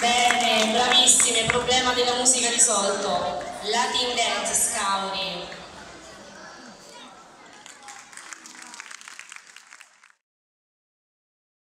Bene, bravissime, problema della musica risolto. Latin Dance Scauri.